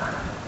time.